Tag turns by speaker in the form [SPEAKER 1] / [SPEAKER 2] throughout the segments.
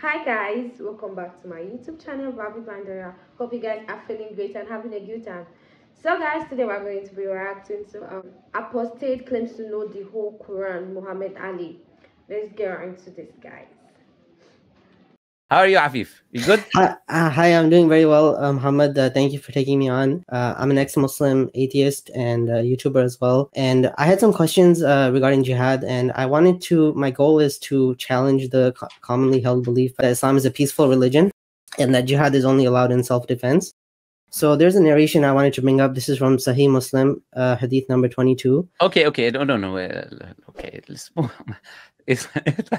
[SPEAKER 1] Hi guys, welcome back to my YouTube channel, Vibe with Vandora. Hope you guys are feeling great and having a good time. So guys, today we're going to be reacting to um, apostate claims to know the whole Quran, Muhammad Ali. Let's get into this, guys.
[SPEAKER 2] How are you, Afif? You good?
[SPEAKER 3] Hi, uh, hi, I'm doing very well, uh, Muhammad. Uh, thank you for taking me on. Uh, I'm an ex-Muslim atheist and YouTuber as well. And I had some questions uh, regarding jihad, and I wanted to. My goal is to challenge the co- commonly held belief that Islam is a peaceful religion, and that jihad is only allowed in self-defense. So there's a narration I wanted to bring up. This is from Sahih Muslim, uh, Hadith number 22.
[SPEAKER 2] Okay, okay. No, no, no. Uh, okay, let's move. It's,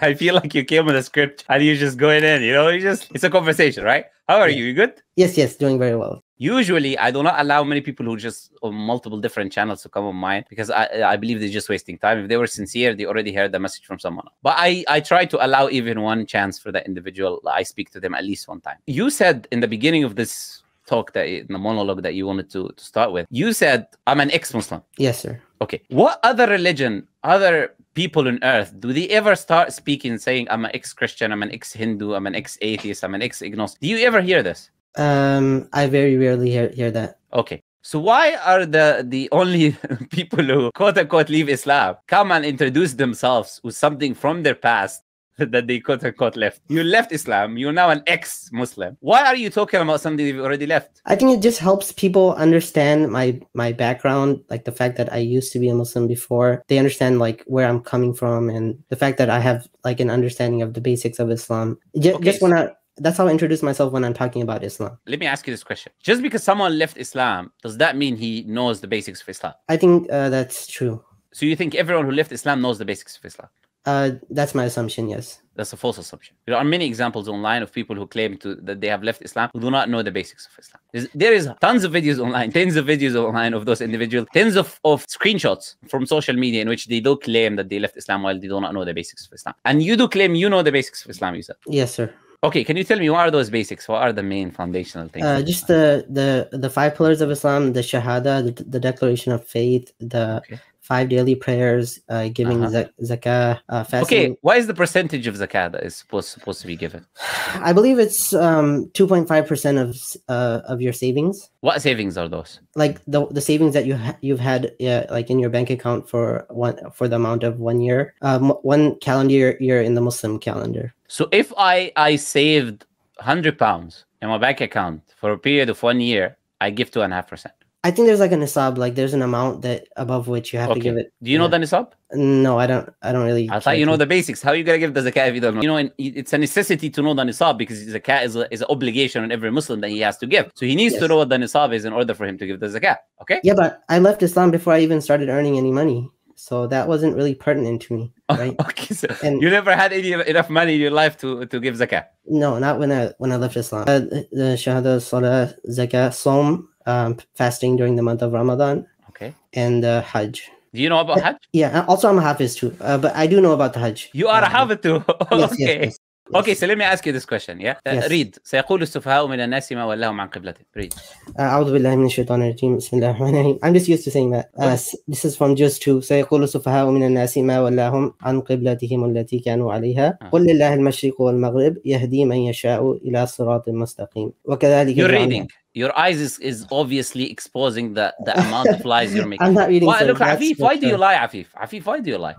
[SPEAKER 2] I feel like you came with a script and you just going in. You know, you just it's a conversation, right? How are
[SPEAKER 3] Yeah.
[SPEAKER 2] you? You good?
[SPEAKER 3] Yes, yes, doing very well.
[SPEAKER 2] Usually, I do not allow many people who just on multiple different channels to come on mine because I I believe they're just wasting time. If they were sincere, they already heard the message from someone. But I I try to allow even one chance for that individual. I speak to them at least one time. You said in the beginning of this talk that in the monologue that you wanted to to start with, you said I'm an ex-Muslim.
[SPEAKER 3] Yes, sir.
[SPEAKER 2] Okay. What other religion, other people on earth, do they ever start speaking saying, I'm an ex Christian, I'm an ex Hindu, I'm an ex atheist, I'm an ex agnostic? Do you ever hear this?
[SPEAKER 3] Um, I very rarely hear, hear that.
[SPEAKER 2] Okay. So why are the the only people who quote unquote leave Islam come and introduce themselves with something from their past that they quote unquote left? You left Islam, you're now an ex-Muslim. Why are you talking about something you've already left?
[SPEAKER 3] I think it just helps people understand my my background, like the fact that I used to be a Muslim before. They understand like where I'm coming from and the fact that I have like an understanding of the basics of Islam. Just,
[SPEAKER 2] Okay,
[SPEAKER 3] just when I that's how I introduce myself when I'm talking about Islam.
[SPEAKER 2] Let me ask you this question. Just because someone left Islam, does that mean he knows the basics of Islam?
[SPEAKER 3] I think uh, that's true.
[SPEAKER 2] So you think everyone who left Islam knows the basics of Islam?
[SPEAKER 3] Uh, that's my assumption. Yes.
[SPEAKER 2] That's a false assumption. There are many examples online of people who claim to that they have left Islam who do not know the basics of Islam. There's, there is tons of videos online, tens of videos online of those individuals, tens of, of screenshots from social media in which they do claim that they left Islam while they do not know the basics of Islam. And you do claim you know the basics of Islam, you said.
[SPEAKER 3] Yes, sir.
[SPEAKER 2] Okay, can you tell me what are those basics? What are the main foundational things?
[SPEAKER 3] Uh, just the the the five pillars of Islam: the Shahada, the, the declaration of faith, the
[SPEAKER 2] Okay.
[SPEAKER 3] Five daily prayers, uh, giving
[SPEAKER 2] Uh-huh.
[SPEAKER 3] zak- zakah, uh, fasting.
[SPEAKER 2] Okay, what is the percentage of zakah that is supposed supposed to be given?
[SPEAKER 3] I believe it's um 2.5 percent of uh of your savings,
[SPEAKER 2] What savings are those?
[SPEAKER 3] like the the savings that you ha- you've had uh, like in your bank account for one for the amount of one year, um, one calendar year, year in the Muslim calendar.
[SPEAKER 2] So if I I saved hundred pounds in my bank account for a period of one year, I give two and a half percent.
[SPEAKER 3] I think there's like a nisab, like there's an amount that above which you have to give it.
[SPEAKER 2] Do you know
[SPEAKER 3] yeah.
[SPEAKER 2] the nisab?
[SPEAKER 3] No, I don't. I don't really.
[SPEAKER 2] I thought you know
[SPEAKER 3] to-
[SPEAKER 2] the basics. How are you gonna give the zakat if you don't know? You know, and it's a necessity to know the nisab because zakat is, a, is an obligation on every Muslim that he has to give. So he needs to know what the nisab is in order for him to give the zakat. Okay.
[SPEAKER 3] Yeah, but I left Islam before I even started earning any money, so that wasn't really pertinent to me, right?
[SPEAKER 2] okay. So
[SPEAKER 3] And-
[SPEAKER 2] you never had any enough money in your life to, to give zakat.
[SPEAKER 3] No, not when I when I left Islam. Uh, the Shahada, Salah, zakat Som, um, fasting during the month of Ramadan.
[SPEAKER 2] Okay.
[SPEAKER 3] And uh, Hajj.
[SPEAKER 2] Do you know about uh, Hajj?
[SPEAKER 3] Yeah. Uh, also, I'm a Hafiz too, uh, but I do know about the Hajj.
[SPEAKER 2] You are
[SPEAKER 3] um,
[SPEAKER 2] a Hafiz too.
[SPEAKER 3] yes,
[SPEAKER 2] okay.
[SPEAKER 3] Yes, yes,
[SPEAKER 2] Okay, so let me ask you this question. Yeah. Uh,
[SPEAKER 3] yes.
[SPEAKER 2] Read. سيقول السفهاء من الناس ما ولاهم عن قبلتهم. Read.
[SPEAKER 3] أعوذ بالله من الشيطان الرجيم. بسم الله الرحمن الرحيم. I'm just used to saying that. Uh, this is from Juz 2. سيقول السفهاء من الناس ما ولاهم عن قبلتهم التي كانوا عليها. قل لله المشرق والمغرب يهدي من يشاء إلى صراط مستقيم. وكذلك
[SPEAKER 2] You're reading Your eyes is, is obviously exposing the, the amount of lies you're making.
[SPEAKER 3] I'm not reading.
[SPEAKER 2] Why,
[SPEAKER 3] sir.
[SPEAKER 2] look,
[SPEAKER 3] That's
[SPEAKER 2] Afif, why do you
[SPEAKER 3] scripture.
[SPEAKER 2] lie, Afif? Afif, why do you lie?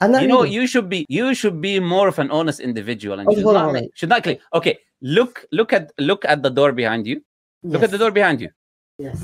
[SPEAKER 3] I'm not
[SPEAKER 2] you know,
[SPEAKER 3] reading.
[SPEAKER 2] you should be you should be more of an honest individual and
[SPEAKER 3] Okay,
[SPEAKER 2] should
[SPEAKER 3] hold on,
[SPEAKER 2] not,
[SPEAKER 3] hold
[SPEAKER 2] make-
[SPEAKER 3] on.
[SPEAKER 2] should not claim. Okay, look look at look at the door behind you. Look at the door behind you
[SPEAKER 3] Yes.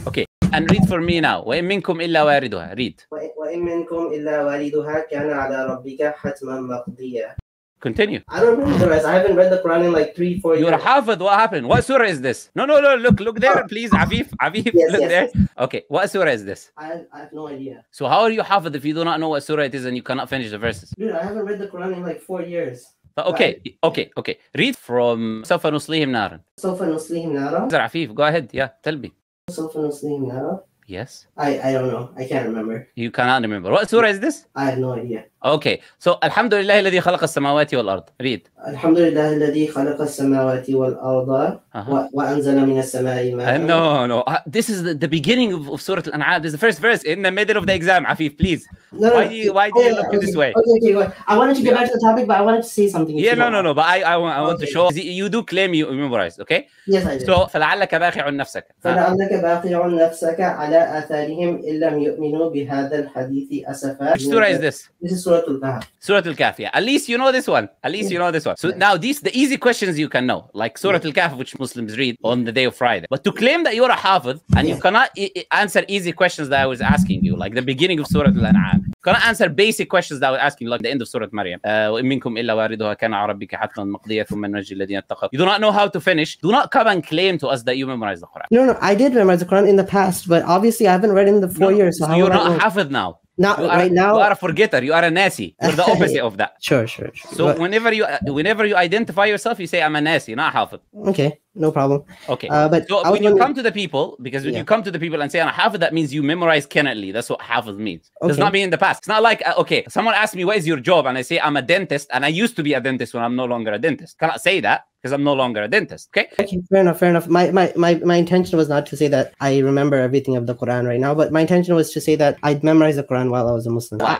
[SPEAKER 2] and read for me now. وإن منكم إلا واردها. Read.
[SPEAKER 3] وإن وإن منكم إلا والدها كان على ربك حتما مقضيا.
[SPEAKER 2] Continue.
[SPEAKER 3] I don't remember the rest. I haven't read the Quran in like three, four
[SPEAKER 2] You're
[SPEAKER 3] years.
[SPEAKER 2] Hafid. What happened? What surah is this? No, no, no. Look, look there, please. Afif, Afif,
[SPEAKER 3] Yes,
[SPEAKER 2] look
[SPEAKER 3] yes,
[SPEAKER 2] there.
[SPEAKER 3] yes.
[SPEAKER 2] Okay, what surah is this?
[SPEAKER 3] I, I have no idea.
[SPEAKER 2] So how are you Hafid if you do not know what surah it is and you cannot finish the verses?
[SPEAKER 3] Dude, I haven't read the Quran in like four years.
[SPEAKER 2] But okay, okay, okay. Read from سوف نصليهم نارا.
[SPEAKER 3] سوف نصليهم نارا.
[SPEAKER 2] Afif, go ahead. Yeah, tell me.
[SPEAKER 3] سوف نصليهم نارا.
[SPEAKER 2] Yes.
[SPEAKER 3] I, I don't know. I can't remember.
[SPEAKER 2] You cannot remember. What surah is this?
[SPEAKER 3] I have no idea.
[SPEAKER 2] Okay. So الحمد لله الذي خلق السماوات والأرض. Read.
[SPEAKER 3] الحمد لله الذي خلق السماوات والأرض
[SPEAKER 2] Uh-huh.
[SPEAKER 3] و- وأنزل من السماء
[SPEAKER 2] Uh,
[SPEAKER 3] ماء
[SPEAKER 2] no, no. Uh, this is the, the beginning of, of Surah Al-An'am. This is the first verse in the middle of the exam, Afif, please.
[SPEAKER 3] No, no,
[SPEAKER 2] Why do you- why do you
[SPEAKER 3] okay,
[SPEAKER 2] look this
[SPEAKER 3] okay,
[SPEAKER 2] way?
[SPEAKER 3] Okay, okay, wait. I wanted to get back to the topic, but I wanted to say something. if
[SPEAKER 2] Yeah,
[SPEAKER 3] you
[SPEAKER 2] no,
[SPEAKER 3] don't
[SPEAKER 2] no,
[SPEAKER 3] mind.
[SPEAKER 2] no. But I, I, want, I want to
[SPEAKER 3] Okay.
[SPEAKER 2] show. You do claim you memorized, okay?
[SPEAKER 3] Yes, I did.
[SPEAKER 2] So, فلعلك باخع نفسك. Uh,
[SPEAKER 3] فلعلك باخع نفسك على آثارهم إن لم يؤمنوا بهذا الحديث أسفا.
[SPEAKER 2] which surah is this?
[SPEAKER 3] This is Surah Al-Kahf.
[SPEAKER 2] Surah Al-Kahf. Yeah. At least you know this one. At least you know this one. So
[SPEAKER 3] Yeah.
[SPEAKER 2] now these the easy questions you can know, like Surah Al-Kahf, which Muslims read on the day of Friday. But to claim that you're a hafiz and you
[SPEAKER 3] Yeah.
[SPEAKER 2] cannot i- i- answer easy questions that I was asking you, like the beginning of Surah Al-An'am, you cannot answer basic questions that I was asking, like the end of Surah Maryam. Uh, وإن منكم إلا واردها كان على ربك حتما مقضية ثم ننجي الذين اتقوا. You do not know how to finish. Do not come and claim to us that you memorize the Quran.
[SPEAKER 3] No, no, I did memorize the Quran in the past, but obviously I haven't read in the four
[SPEAKER 2] No,
[SPEAKER 3] years. So,
[SPEAKER 2] so
[SPEAKER 3] how
[SPEAKER 2] you're
[SPEAKER 3] would I
[SPEAKER 2] not
[SPEAKER 3] know?
[SPEAKER 2] a hafiz now.
[SPEAKER 3] Not
[SPEAKER 2] You are,
[SPEAKER 3] right now.
[SPEAKER 2] you are a forgetter. You are a nasi. You're the opposite of that.
[SPEAKER 3] Sure, sure, sure.
[SPEAKER 2] So
[SPEAKER 3] But-
[SPEAKER 2] whenever you whenever you identify yourself, you say I'm a nasi, not a hafiz.
[SPEAKER 3] okay, no problem.
[SPEAKER 2] Okay.
[SPEAKER 3] Uh, but
[SPEAKER 2] so when you
[SPEAKER 3] wondering-
[SPEAKER 2] come to the people, because when
[SPEAKER 3] Yeah.
[SPEAKER 2] you come to the people and say I'm a hafiz, that means you memorize Kennedy. That's what hafiz means. Does not mean in the past. It's not like uh, okay, someone asked me what is your job, and I say I'm a dentist, and I used to be a dentist when I'm no longer a dentist. Cannot say that because I'm no longer a dentist. Okay.
[SPEAKER 3] Okay, fair enough, fair enough. My, my my my intention was not to say that I remember everything of the Quran right now, but my intention was to say that I'd memorized the Quran while I was a Muslim. I,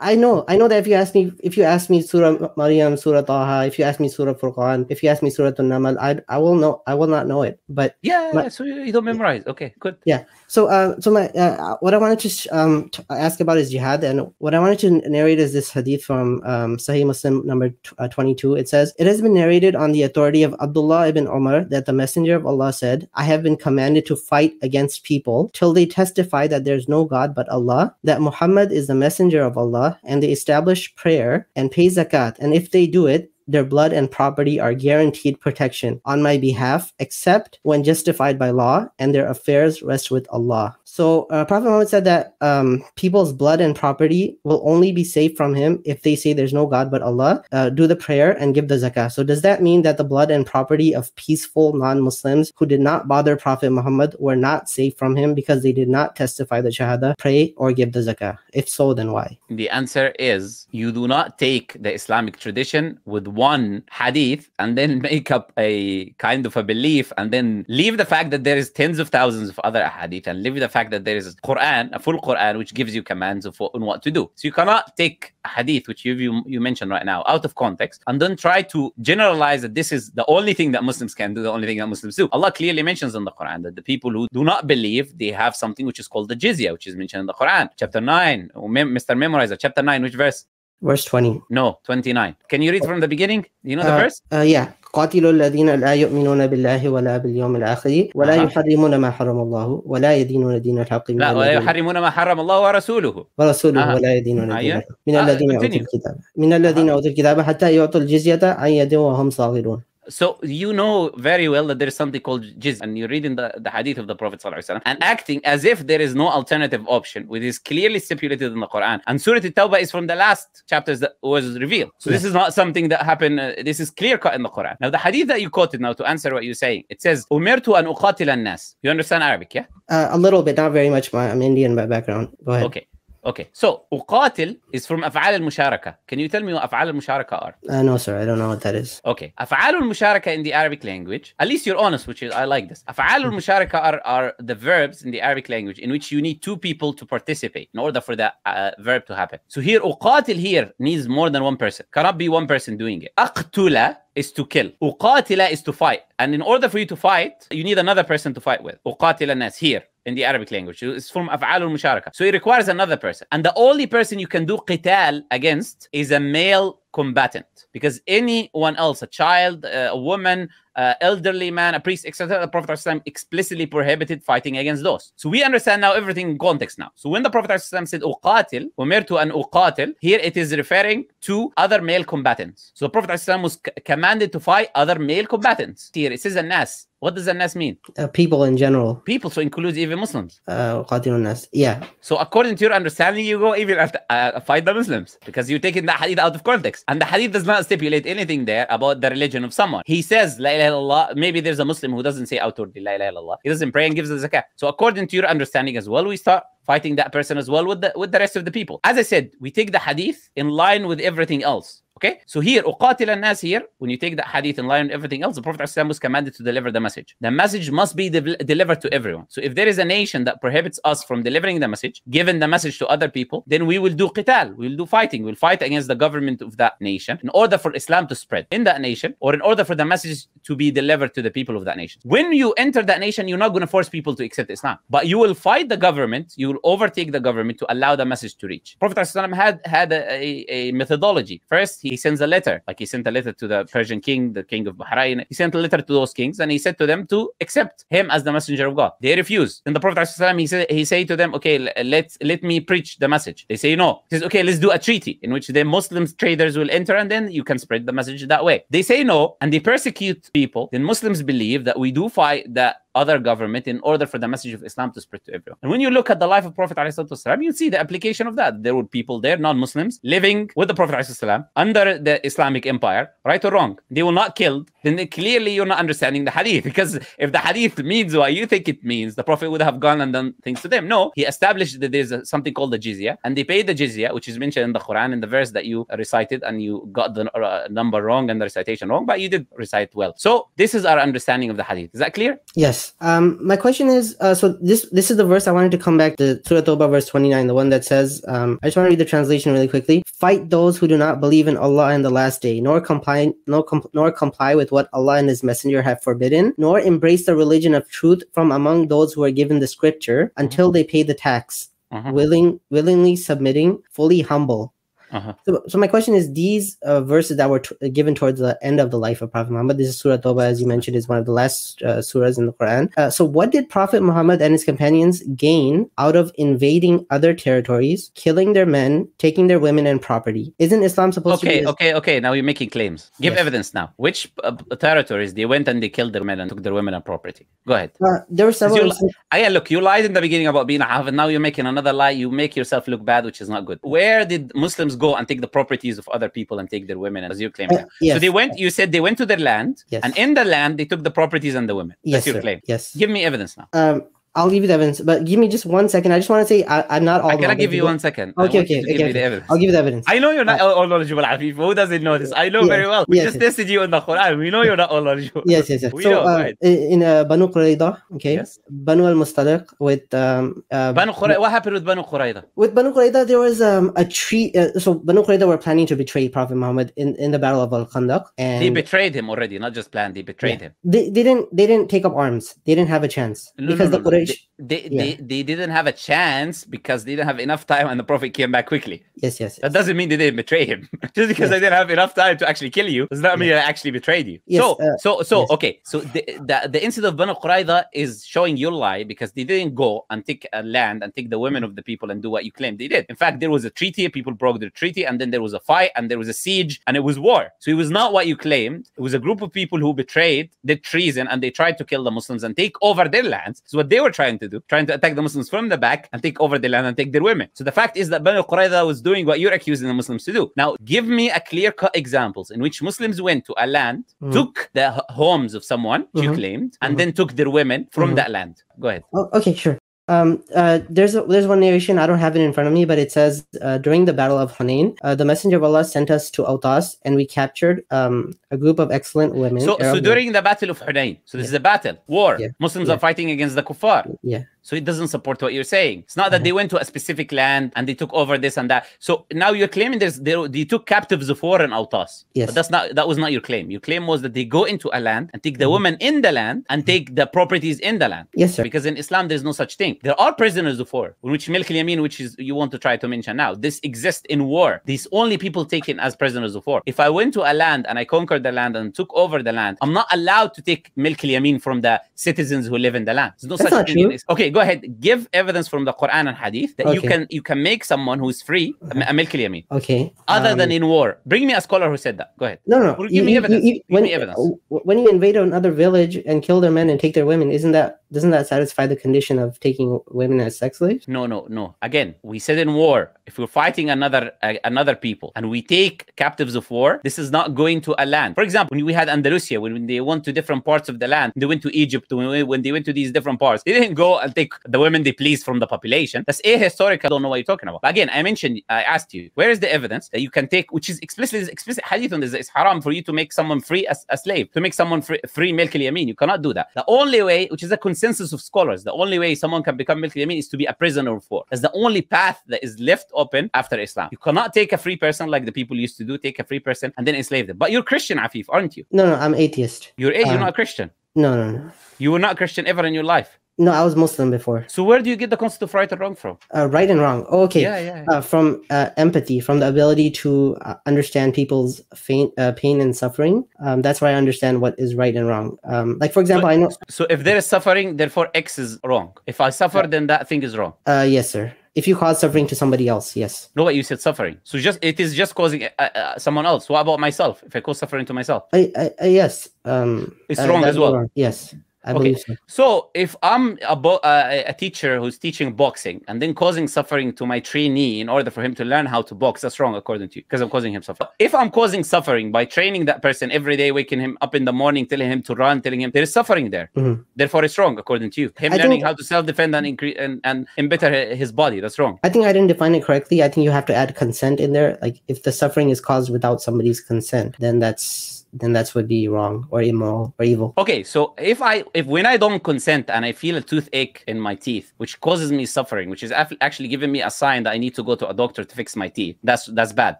[SPEAKER 3] I, I know, I know that if you ask me, if you ask me Surah Maryam, Surah Taha, if you ask me Surah Furqan, if you ask me Surah An-Namal, I I will know, I will not know it. But
[SPEAKER 2] Yeah.
[SPEAKER 3] My-
[SPEAKER 2] so you don't memorize. Okay. Good. Yeah.
[SPEAKER 3] So, uh, so my uh, what I wanted to um to ask about is jihad, and what I wanted to narrate is this hadith from um, Sahih Muslim number tw- uh, twenty two. It says, "It has been narrated on the authority of Abdullah ibn Umar that the Messenger of Allah said, I have been commanded to fight against people till they testify that there is no God but Allah, that Muhammad is the Messenger of Allah, and they establish prayer and pay zakat, and if they do it." Their blood and property are guaranteed protection on my behalf, except when justified by law, and their affairs rest with Allah. So, uh, Prophet Muhammad said that um, people's blood and property will only be safe from him if they say there's no God but Allah, uh, do the prayer, and give the zakah. So, does that mean that the blood and property of peaceful non Muslims who did not bother Prophet Muhammad were not safe from him because they did not testify the Shahada, pray, or give the zakah? If so, then why?
[SPEAKER 2] The answer is you do not take the Islamic tradition with one hadith and then make up a kind of a belief and then leave the fact that there is tens of thousands of other hadith and leave the fact that there is a Quran, a full Quran, which gives you commands of what, on what to do. So you cannot take a hadith, which you, you you mentioned right now, out of context and then try to generalize that this is the only thing that Muslims can do, the only thing that Muslims do. Allah clearly mentions in the Quran that the people who do not believe they have something which is called the jizya, which is mentioned in the Quran, chapter 9. Mr. Memorizer, chapter 9, which verse?
[SPEAKER 3] Verse 20.
[SPEAKER 2] No, 29. Can you read from the beginning? You know the
[SPEAKER 3] Uh,
[SPEAKER 2] verse?
[SPEAKER 3] Uh, yeah. قاتلوا الذين لا يؤمنون بالله ولا باليوم الآخر ولا
[SPEAKER 2] أها.
[SPEAKER 3] يحرمون ما حرم الله ولا يدينون دين الحق من
[SPEAKER 2] لا ولا يحرمون ما حرم الله ورسوله
[SPEAKER 3] ورسوله
[SPEAKER 2] أها.
[SPEAKER 3] ولا يدينون دين
[SPEAKER 2] أيوة.
[SPEAKER 3] الحق من
[SPEAKER 2] آه،
[SPEAKER 3] الذين أوتوا. الكتاب من الذين أوتوا الكتاب حتى يعطوا الجزية عن يد وهم صاغرون
[SPEAKER 2] So you know very well that there is something called jiz, and you're reading the, the hadith of the Prophet ﷺ and acting as if there is no alternative option, which is clearly stipulated in the Quran. And Surah At-Tawbah is from the last chapters that was revealed. So this is not something that happened. uh, this is clear cut in the Quran. Now the hadith that you quoted now to answer what you're saying, it says, "Umirtu an uqatil an-nas." You understand Arabic, yeah?
[SPEAKER 3] Uh, a little bit, not very much. My, I'm Indian by background. Go ahead.
[SPEAKER 2] Okay. Okay, so uqatil is from af'al al-musharaka. Can you tell me what af'al al-musharaka are?
[SPEAKER 3] Uh, no, sir, I don't know what that is.
[SPEAKER 2] Okay, af'al al-musharaka in the Arabic language. At least you're honest, which is I like this. Af'al hmm. al-musharaka are, are the verbs in the Arabic language in which you need two people to participate in order for the uh, verb to happen. So here uqatil here needs more than one person. Cannot be one person doing it. اقتل is to kill. Uqatila is to fight. And in order for you to fight, you need another person to fight with. Uqatila الناس here in the Arabic language. It's from أفعال المشاركة. So it requires another person. And the only person you can do قتال against is a male combatant. Because anyone else, a child, uh, a woman, uh, elderly man, a priest, etc., the Prophet ﷺ explicitly prohibited fighting against those. So we understand now everything in context now. So when the Prophet ﷺ said أقاتل, أمرت أن أقاتل, here it is referring to other male combatants. So the Prophet ﷺ was c- commanded to fight other male combatants. Here it says الناس. What does الناس mean?
[SPEAKER 3] Uh, people in general.
[SPEAKER 2] People, so includes even Muslims.
[SPEAKER 3] Uh, قاتلوا الناس. Yeah.
[SPEAKER 2] So according to your understanding, you go even after, uh, fight the Muslims because you're taking that hadith out of context. And the hadith does not stipulate anything there about the religion of someone. He says, La illallah. Maybe there's a Muslim who doesn't say outwardly, La ilaha illallah. He doesn't pray and gives the zakah. So according to your understanding as well, we start fighting that person as well with the with the rest of the people. As I said, we take the hadith in line with everything else. Okay, so here, uqatil nas here, when you take that hadith in line and everything else, the Prophet ﷺ was commanded to deliver the message. The message must be de delivered to everyone. So if there is a nation that prohibits us from delivering the message, giving the message to other people, then we will do qital, we will do fighting, we'll fight against the government of that nation in order for Islam to spread in that nation or in order for the message to be delivered to the people of that nation. When you enter that nation, you're not going to force people to accept Islam, but you will fight the government, you will overtake the government to allow the message to reach. Prophet ﷺ had, had a, a, a methodology. First, sends a letter, like he sent a letter to the Persian king, the king of Bahrain. He sent a letter to those kings, and he said to them to accept him as the messenger of God. They refused. And the Prophet ﷺ, he said he said to them, okay, let let me preach the message. They say no. He says, okay, let's do a treaty in which the Muslim traders will enter, and then you can spread the message that way. They say no, and they persecute people. Then Muslims believe that we do fight that other government in order for the message of Islam to spread to everyone. And when you look at the life of Prophet ﷺ, you see the application of that. There were people there, non-Muslims, living with the Prophet ﷺ under the Islamic empire, right or wrong. They were not killed. Then clearly you're not understanding the hadith. Because if the hadith means what you think it means, the Prophet would have gone and done things to them. No, he established that there's a, something called the jizya, and they paid the jizya, which is mentioned in the Quran in the verse that you recited, and you got the uh, number wrong and the recitation wrong, but you did recite well. So this is our understanding of the hadith. Is that clear?
[SPEAKER 3] Yes. Um, my question is, uh, so this this is the verse I wanted to come back to Surah Toba verse 29, the one that says, um, I just want to read the translation really quickly. Fight those who do not believe in Allah and the last day, nor comply nor, com- nor comply with what Allah and His Messenger have forbidden, nor embrace the religion of truth from among those who are given the scripture until they pay the tax,
[SPEAKER 2] Uh-huh.
[SPEAKER 3] willing willingly submitting, fully humble.
[SPEAKER 2] Uh-huh.
[SPEAKER 3] So, so my question is: These uh, verses that were t- given towards the end of the life of Prophet Muhammad. This is Surah Toba, as you mentioned, is one of the last uh, surahs in the Quran. Uh, so, what did Prophet Muhammad and his companions gain out of invading other territories, killing their men, taking their women and property? Isn't Islam supposed to
[SPEAKER 2] Okay,
[SPEAKER 3] be?
[SPEAKER 2] okay, okay. Now you're making claims. Give
[SPEAKER 3] Yes.
[SPEAKER 2] evidence now. Which uh, territories they went and they killed their men and took their women and property? Go ahead.
[SPEAKER 3] Uh, there were several.
[SPEAKER 2] Ah, yeah, look, you lied in the beginning about being a Hafiz. Now you're making another lie. You make yourself look bad, which is not good. Where did Muslims go and take the properties of other people and take their women, as you claim?
[SPEAKER 3] Uh, yes.
[SPEAKER 2] So they went. You said they went to their land,
[SPEAKER 3] Yes.
[SPEAKER 2] and in the land they took the properties and the women.
[SPEAKER 3] yes,
[SPEAKER 2] That's your
[SPEAKER 3] sir.
[SPEAKER 2] claim.
[SPEAKER 3] Yes.
[SPEAKER 2] Give me evidence now.
[SPEAKER 3] Um, I'll give you the evidence, but give me just one second. I just want to say I, I'm not all.
[SPEAKER 2] I cannot give you one second. I
[SPEAKER 3] Okay, okay,
[SPEAKER 2] give
[SPEAKER 3] okay,
[SPEAKER 2] the.
[SPEAKER 3] I'll give you the evidence.
[SPEAKER 2] I know you're not all knowledgeable, Afif. Who doesn't know this? I know
[SPEAKER 3] Yeah,
[SPEAKER 2] very well. We
[SPEAKER 3] yes,
[SPEAKER 2] just
[SPEAKER 3] yes.
[SPEAKER 2] tested you in the Quran. We know you're not all knowledgeable.
[SPEAKER 3] Yes, yes, yes.
[SPEAKER 2] We
[SPEAKER 3] so
[SPEAKER 2] know,
[SPEAKER 3] uh,
[SPEAKER 2] right.
[SPEAKER 3] in uh, Banu Qurayza, okay,
[SPEAKER 2] Yes.
[SPEAKER 3] Banu al Mustaliq with um uh,
[SPEAKER 2] Banu Qurayza. What happened with Banu Qurayza?
[SPEAKER 3] with Banu Qurayza there was um a tree. Uh, so Banu Qurayza were planning to betray Prophet Muhammad in, in the Battle of Al Khandaq, and
[SPEAKER 2] They betrayed him already, not just planned. They betrayed him.
[SPEAKER 3] they, they didn't they didn't take up arms. They didn't have a chance
[SPEAKER 2] No,
[SPEAKER 3] because
[SPEAKER 2] no,
[SPEAKER 3] the
[SPEAKER 2] no, no.
[SPEAKER 3] Quraysh.
[SPEAKER 2] They, they,
[SPEAKER 3] Yeah.
[SPEAKER 2] they, they didn't have a chance because they didn't have enough time and the Prophet came back quickly.
[SPEAKER 3] Yes, yes,
[SPEAKER 2] That
[SPEAKER 3] yes.
[SPEAKER 2] doesn't mean they didn't betray him. just because
[SPEAKER 3] Yes.
[SPEAKER 2] they didn't have enough time to actually kill you does not mean they actually betrayed you.
[SPEAKER 3] Yes,
[SPEAKER 2] so,
[SPEAKER 3] uh,
[SPEAKER 2] so, so,
[SPEAKER 3] yes.
[SPEAKER 2] okay. So the, the, the incident of Banu Qurayza is showing your lie because they didn't go and take a land and take the women of the people and do what you claimed they did. In fact, there was a treaty, people broke the treaty, and then there was a fight and there was a siege and it was war. So it was not what you claimed. It was a group of people who betrayed, did treason, and they tried to kill the Muslims and take over their lands. It's what they were trying to do, trying to attack the Muslims from the back and take over the land and take their women. So the fact is that Banu Qurayza was doing what you're accusing the Muslims to do. Now, give me a clear-cut examples in which Muslims went to a land,
[SPEAKER 3] Mhm.
[SPEAKER 2] took the h- homes of someone you
[SPEAKER 3] Mhm.
[SPEAKER 2] claimed, and
[SPEAKER 3] Mhm.
[SPEAKER 2] then took their women from
[SPEAKER 3] Mhm.
[SPEAKER 2] that land. Go ahead.
[SPEAKER 3] Oh, okay, sure. Um, uh, there's a, there's one narration I don't have it in front of me, but it says uh, during the Battle of Hunain, uh, the Messenger of Allah sent us to Autas, and we captured um, a group of excellent women.
[SPEAKER 2] So, so during the battle of Hunayn, so this
[SPEAKER 3] Yeah.
[SPEAKER 2] is a battle, war.
[SPEAKER 3] Yeah.
[SPEAKER 2] Muslims
[SPEAKER 3] Yeah.
[SPEAKER 2] are fighting against the kuffar.
[SPEAKER 3] yeah,
[SPEAKER 2] So it doesn't support what you're saying. It's not that they went to a specific land and they took over this and that. So now you're claiming there's they, they took captives of war in Autas.
[SPEAKER 3] Yes.
[SPEAKER 2] But that's not that was not your claim. Your claim was that they go into a land and take the
[SPEAKER 3] Mhm.
[SPEAKER 2] women in the land and take the properties in the land.
[SPEAKER 3] yes, sir.
[SPEAKER 2] Because in Islam, there's no such thing. There are prisoners of war, which Milk al-Yamin, which is you want to try to mention now. This exists in war. These only people taken as prisoners of war. If I went to a land and I conquered the land and took over the land, I'm not allowed to take Milk al-Yamin from the citizens who live in the land. There's no
[SPEAKER 3] That's
[SPEAKER 2] such thing. Okay, go ahead. Give evidence from the Quran and Hadith that you can you can make someone who is free a, Milk.
[SPEAKER 3] Okay.
[SPEAKER 2] Other
[SPEAKER 3] um,
[SPEAKER 2] than in war. Bring me a scholar who said that. Go ahead.
[SPEAKER 3] no, no.
[SPEAKER 2] Well, give me evidence. Give
[SPEAKER 3] when,
[SPEAKER 2] me evidence.
[SPEAKER 3] when you invade another village and kill their men and take their women, isn't that doesn't that satisfy the condition of taking women as sex slaves?
[SPEAKER 2] No, no, no. Again, we said in war, if we're fighting another uh, another people and we take captives of war, this is not going to a land. For example, when we had Andalusia, when, they went to different parts of the land, they went to Egypt, when, when they went to these different parts, they didn't go and take the women they pleased from the population. That's ahistorical. I don't know what you're talking about. But again, I mentioned, I asked you, where is the evidence that you can take, which is explicitly explicit hadith on this, it's haram for you to make someone free as a slave, to make someone free, free milk yamin. You cannot do that. The only way, which is a consensus of scholars, the only way someone can become milk yamin is to be a prisoner of war. That's the only path that is left open after Islam. You cannot take a free person like the people used to do, take a free person and then enslave them. But you're Christian, Afif, aren't you?
[SPEAKER 3] No, no, I'm atheist.
[SPEAKER 2] You're, you're
[SPEAKER 3] Uh,
[SPEAKER 2] not a Christian.
[SPEAKER 3] No, no, no.
[SPEAKER 2] You were not Christian ever in your life.
[SPEAKER 3] No, I was Muslim before.
[SPEAKER 2] So where do you get the concept of right and wrong from?
[SPEAKER 3] Uh, right and wrong. Oh, okay.
[SPEAKER 2] Yeah, yeah.
[SPEAKER 3] Uh, from uh, empathy, from the ability to uh, understand people's pain, uh, pain and suffering. Um, that's where I understand what is right and wrong. Um, like for example, I know.
[SPEAKER 2] So if there is suffering, therefore X is wrong. If I suffer, then that thing is wrong.
[SPEAKER 3] Uh, yes, sir. If you cause suffering to somebody else, yes.
[SPEAKER 2] No, what you said suffering. So just it is just causing uh, uh, someone else. What about myself? If I cause suffering to myself,
[SPEAKER 3] I, I, I yes. Um,
[SPEAKER 2] It's
[SPEAKER 3] uh,
[SPEAKER 2] wrong as well.
[SPEAKER 3] wrong. Yes, I
[SPEAKER 2] Okay.
[SPEAKER 3] believe so.
[SPEAKER 2] so if I'm a, bo- uh, a teacher who's teaching boxing and then causing suffering to my trainee in order for him to learn how to box, that's wrong according to you because I'm causing him suffering. If I'm causing suffering by training that person every day, waking him up in the morning, telling him to run, telling him there is suffering there.
[SPEAKER 3] Mhm.
[SPEAKER 2] Therefore, it's wrong according to you. Him
[SPEAKER 3] I
[SPEAKER 2] learning how to self-defend and increase and, and embitter hi- his body, that's wrong.
[SPEAKER 3] I think I didn't define it correctly. I think you have to add consent in there. Like if the suffering is caused without somebody's consent, then that's then that's would be wrong or immoral or evil.
[SPEAKER 2] Okay, so if I if when I don't consent and I feel a toothache in my teeth, which causes me suffering, which is af- actually giving me a sign that I need to go to a doctor to fix my teeth, that's that's bad.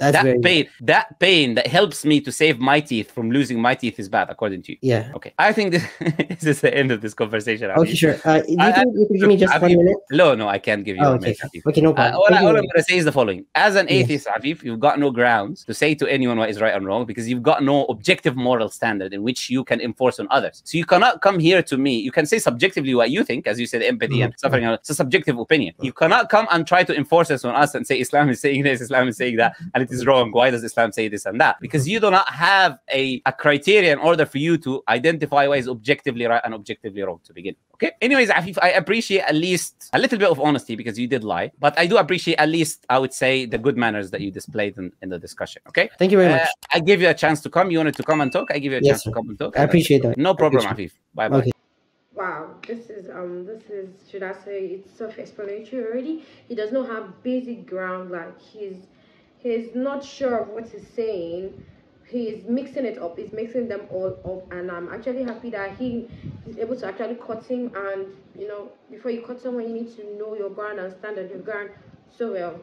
[SPEAKER 3] That's
[SPEAKER 2] that pain, that pain that helps me to save my teeth from losing my teeth is bad, according to you.
[SPEAKER 3] Yeah.
[SPEAKER 2] Okay, I think this, this is the end of this conversation.
[SPEAKER 3] Okay, sure. Uh, you
[SPEAKER 2] I-
[SPEAKER 3] think you could give me just
[SPEAKER 2] Abhi,
[SPEAKER 3] one minute?
[SPEAKER 2] No, no, I can't give you
[SPEAKER 3] Oh, okay.
[SPEAKER 2] minute.
[SPEAKER 3] Okay, no
[SPEAKER 2] Uh,
[SPEAKER 3] problem.
[SPEAKER 2] all, I, all I'm going to say is the following. As an
[SPEAKER 3] Yes.
[SPEAKER 2] atheist, Afif, you've got no grounds to say to anyone what is right and wrong because you've got no objective moral standard in which you can enforce on others. So you cannot come here to me. You can say subjectively what you think, as you said, empathy and
[SPEAKER 3] Mhm.
[SPEAKER 2] suffering. It's a subjective opinion. You cannot come and try to enforce this on us and say Islam is saying this, Islam is saying that, and it is wrong. Why does Islam say this and that? Because you do not have a, a criteria in order for you to identify what is objectively right and objectively wrong to begin. Okay. Anyways, Afif, I appreciate at least a little bit of honesty because you did lie, but I do appreciate at least I would say the good manners that you displayed in, in the discussion. Okay.
[SPEAKER 3] Thank you very
[SPEAKER 2] Uh,
[SPEAKER 3] much.
[SPEAKER 2] I gave you a chance to come. You wanted to come and talk. I give you a
[SPEAKER 3] Yes,
[SPEAKER 2] chance to come and talk.
[SPEAKER 3] I appreciate that.
[SPEAKER 2] No problem, Afif. Bye bye.
[SPEAKER 3] Okay.
[SPEAKER 1] Wow, this is um this is should I say it's self-explanatory already. He does not have basic ground, like he's he's not sure of what he's saying. He's mixing it up, he's mixing them all up and I'm actually happy that he is able to actually cut him and you know before you cut someone you need to know your ground and stand on your ground so well.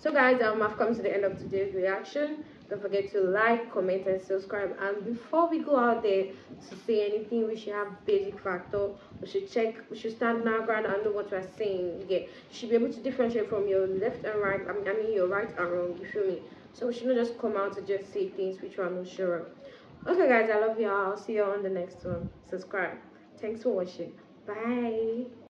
[SPEAKER 1] So guys, um, I've come to the end of today's reaction. Don't forget to like, comment, and subscribe. And before we go out there to say anything, we should have basic factor. We should check. We should stand on our ground and know what we're saying. Yeah, you should be able to differentiate from your left and right. I mean, I mean your right and wrong. You feel me? So we should not just come out to just say things which we're not sure of. Okay, guys, I love you all. I'll see you on the next one. Subscribe. Thanks for watching. Bye.